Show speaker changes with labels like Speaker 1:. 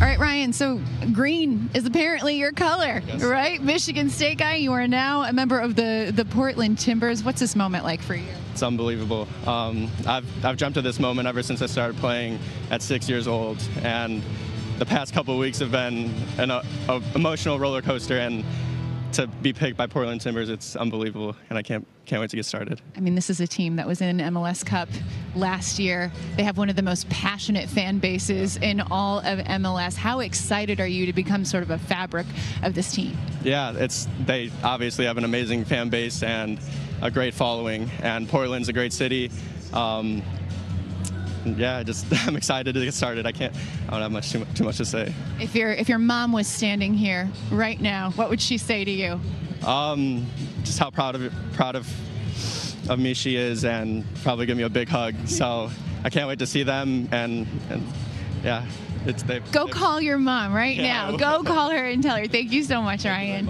Speaker 1: All right, Ryan. So green is apparently your color,
Speaker 2: Yes.
Speaker 1: right? Michigan State guy. You are now a member of the the Portland Timbers. What's this moment like for you?
Speaker 2: It's unbelievable. Um, I've, I've dreamt of this moment ever since I started playing at six years old. And the past couple weeks have been an uh, a emotional roller coaster. And to be picked by Portland Timbers, it's unbelievable. And I can't, can't wait to get started.
Speaker 1: I mean, this is a team that was in MLS Cup last year. They have one of the most passionate fan bases in all of MLS. How excited are you to become sort of a fabric of this team?
Speaker 2: Yeah, it's they obviously have an amazing fan base and a great following. And Portland's a great city. Um, yeah, I just I'm excited to get started. I can't, I don't have much too, too much to say.
Speaker 1: If your if your mom was standing here right now, what would she say to you?
Speaker 2: Um, just how proud of proud of of me she is, and probably give me a big hug. So I can't wait to see them, and and yeah, it's they.
Speaker 1: Go call your mom right
Speaker 2: Yeah,
Speaker 1: now. Go call her and tell her. Thank you so much, Ryan.